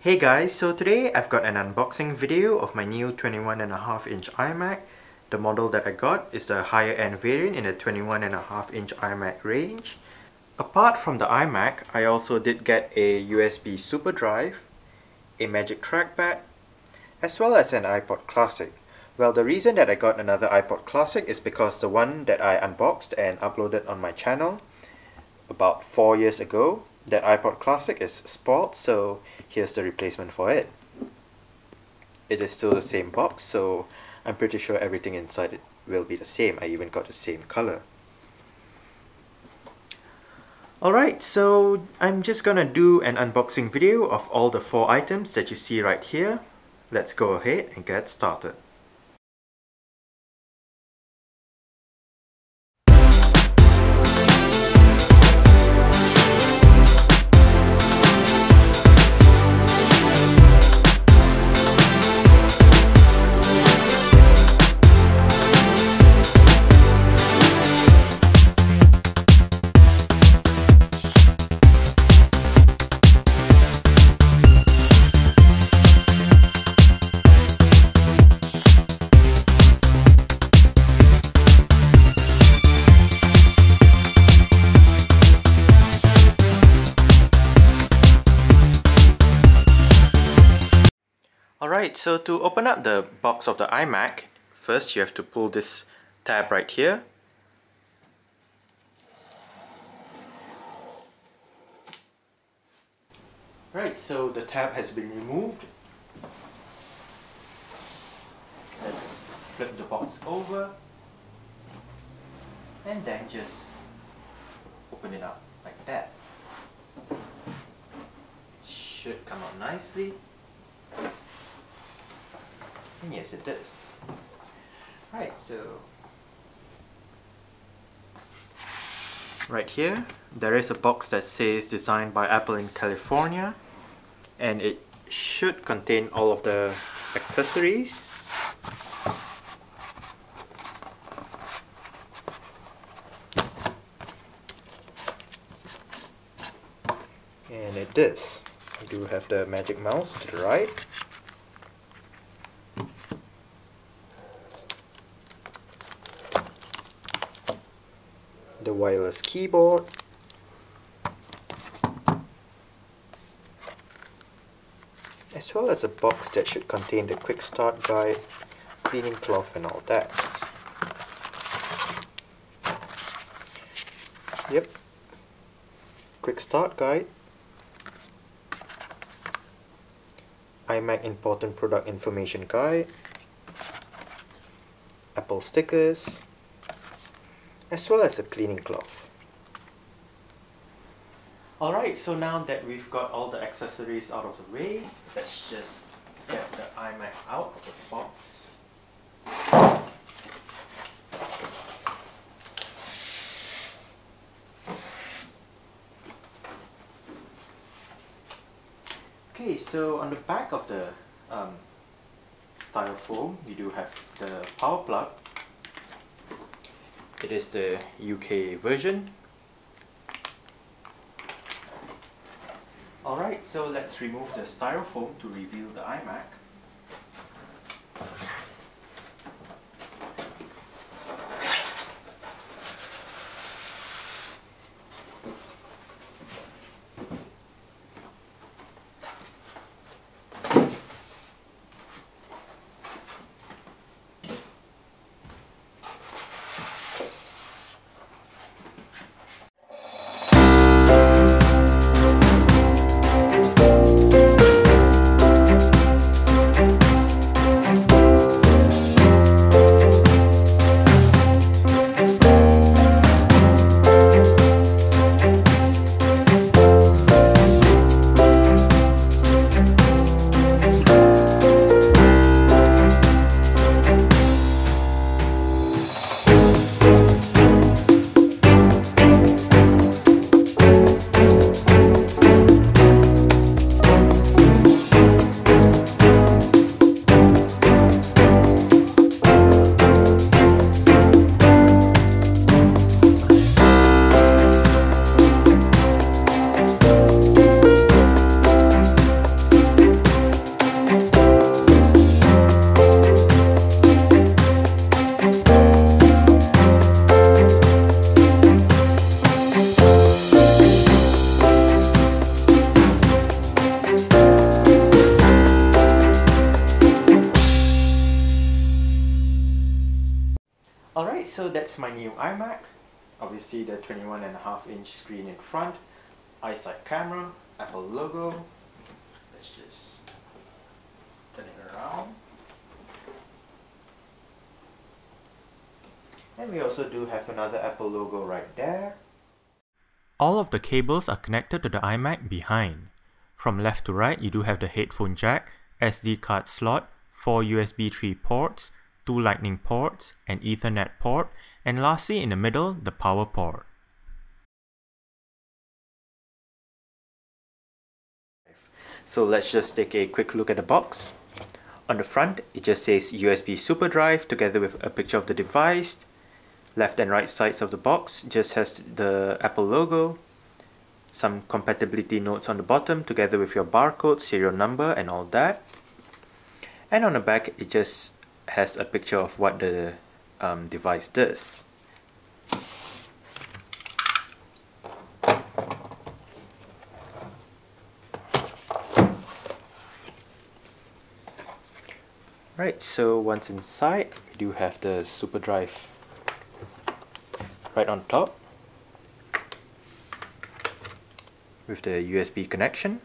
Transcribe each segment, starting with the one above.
Hey guys, so today I've got an unboxing video of my new 21.5 inch iMac. The model that I got is the higher end variant in the 21.5 inch iMac range. Apart from the iMac, I also did get a USB super drive, a Magic Trackpad, as well as an iPod Classic. Well, the reason that I got another iPod Classic is because the one that I unboxed and uploaded on my channel about 4 years ago, that iPod Classic is spoiled, so here's the replacement for it. It is still the same box, so I'm pretty sure everything inside it will be the same. I even got the same color. Alright, so I'm just gonna do an unboxing video of all the four items that you see right here. Let's go ahead and get started. Alright, so to open up the box of the iMac, first you have to pull this tab right here. Right, so the tab has been removed. Let's flip the box over and then just open it up like that. Should come out nicely. And yes, it does. Right, so right here there is a box that says designed by Apple in California and it should contain all of the accessories and it does. We do have the magic mouse to the right the wireless keyboard. As well as a box that should contain the quick start guide, cleaning cloth and all that. Yep, quick start guide, iMac important product information guide, Apple stickers, as well as a cleaning cloth. Alright, so now that we've got all the accessories out of the way, let's just get the iMac out of the box. Okay, so on the back of the um, styrofoam, you do have the power plug it is the UK version. Alright, so let's remove the styrofoam to reveal the iMac. So that's my new iMac. Obviously the 21 and a half inch screen in front, iSight camera, Apple logo. Let's just turn it around. And we also do have another Apple logo right there. All of the cables are connected to the iMac behind. From left to right, you do have the headphone jack, SD card slot, 4 USB 3 ports, 2 lightning ports, an ethernet port, and lastly in the middle, the power port. So let's just take a quick look at the box. On the front, it just says USB super drive together with a picture of the device. Left and right sides of the box just has the Apple logo, some compatibility notes on the bottom together with your barcode, serial number and all that. And on the back, it just has a picture of what the um, device does. Right, so once inside, we do have the super drive right on top with the USB connection.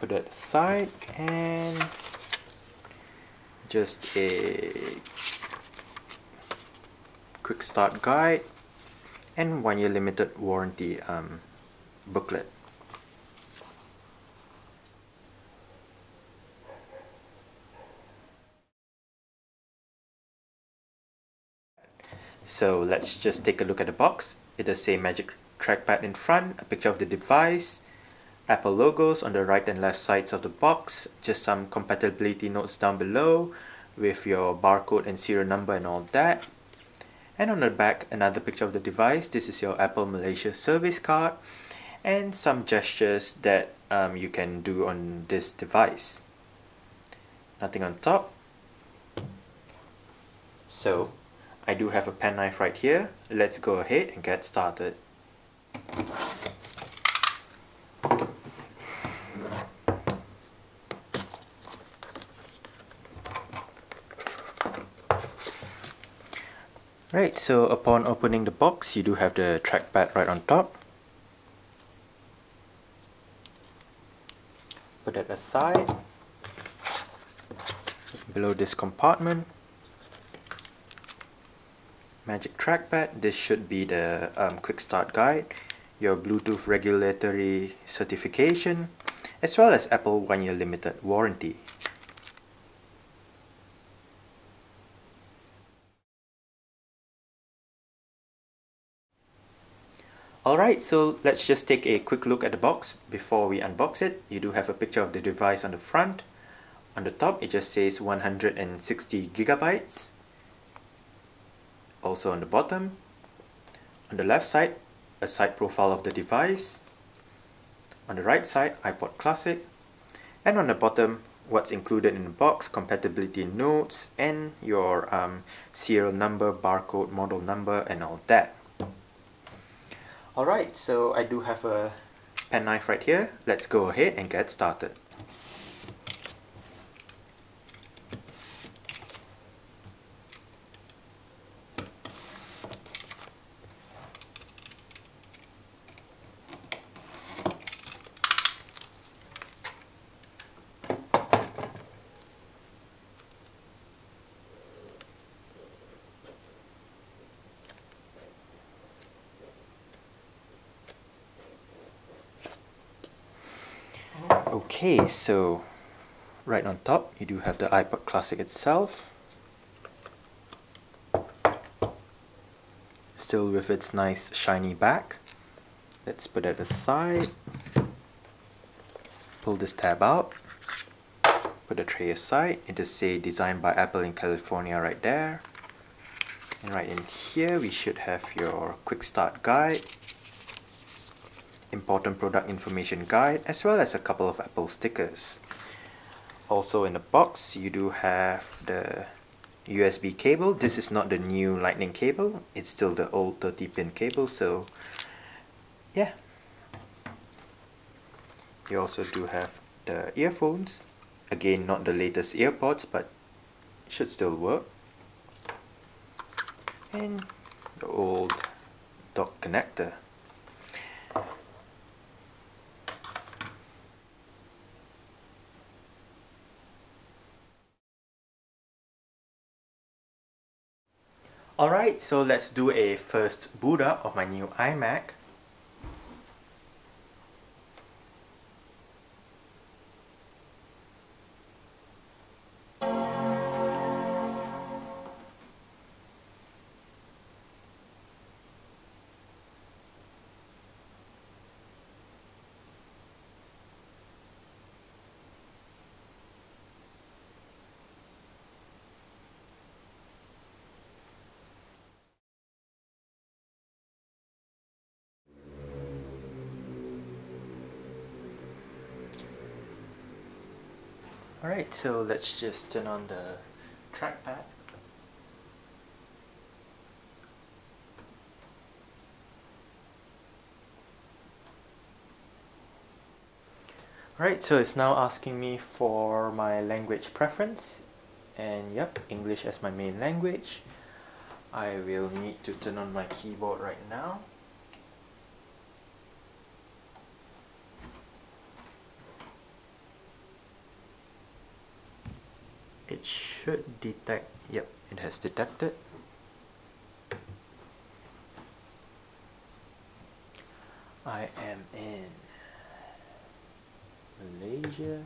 Put that aside and just a quick start guide and one year limited warranty um, booklet. So let's just take a look at the box. It does say Magic Trackpad in front, a picture of the device, Apple logos on the right and left sides of the box, just some compatibility notes down below with your barcode and serial number and all that. And on the back, another picture of the device. This is your Apple Malaysia service card and some gestures that um, you can do on this device. Nothing on top. So I do have a penknife right here. Let's go ahead and get started. Right, so upon opening the box, you do have the trackpad right on top. Put that aside. Below this compartment, Magic Trackpad, this should be the um, quick start guide, your Bluetooth regulatory certification, as well as Apple 1 year limited warranty. Alright, so let's just take a quick look at the box before we unbox it. You do have a picture of the device on the front. On the top, it just says 160 gigabytes also on the bottom. On the left side, a side profile of the device. On the right side, iPod Classic. And on the bottom, what's included in the box, compatibility notes, and your um, serial number, barcode, model number, and all that. Alright, so I do have a penknife right here. Let's go ahead and get started. Okay, so right on top you do have the iPod Classic itself. Still with its nice shiny back. Let's put it aside. Pull this tab out. Put the tray aside. It does say designed by Apple in California right there. And right in here we should have your quick start guide important product information guide as well as a couple of Apple stickers. Also in the box you do have the USB cable. This is not the new lightning cable, it's still the old 30 pin cable so yeah. You also do have the earphones. Again not the latest earpods but should still work. and the old dock connector. Alright, so let's do a first boot up of my new iMac. Alright, so let's just turn on the trackpad. Alright, so it's now asking me for my language preference and yep, English as my main language. I will need to turn on my keyboard right now. It should detect yep it has detected. I am in Malaysia.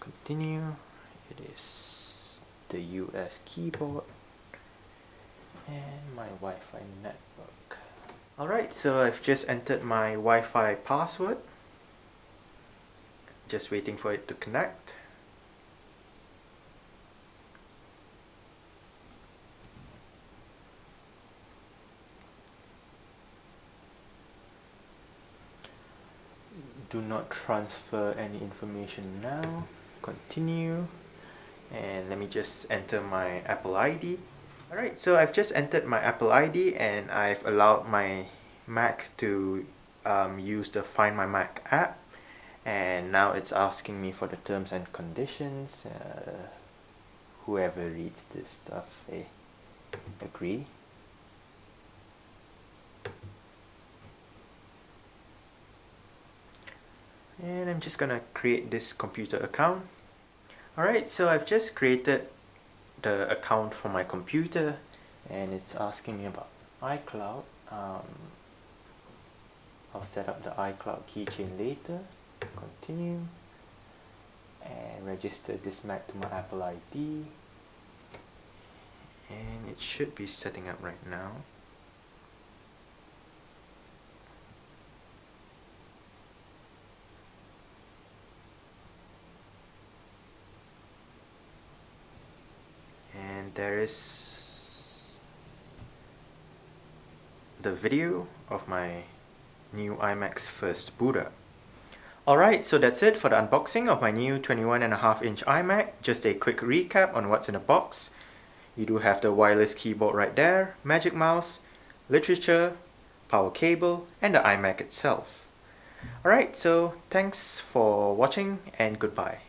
Continue. It is the US keyboard and my Wi-Fi network. Alright so I've just entered my Wi-Fi password. Just waiting for it to connect do not transfer any information now. Continue. And let me just enter my Apple ID alright so I've just entered my Apple ID and I've allowed my Mac to um, use the Find My Mac app. And now it's asking me for the terms and conditions. Uh, whoever reads this stuff eh? agree and I'm just gonna create this computer account. Alright so I've just created the account for my computer and it's asking me about iCloud. Um, I'll set up the iCloud keychain later. Continue. And register this Mac to my Apple ID and it should be setting up right now there is the video of my new iMac's first up. Alright, so that's it for the unboxing of my new 21.5 inch iMac. Just a quick recap on what's in the box. You do have the wireless keyboard right there, magic mouse, literature, power cable, and the iMac itself. Alright, so thanks for watching and goodbye.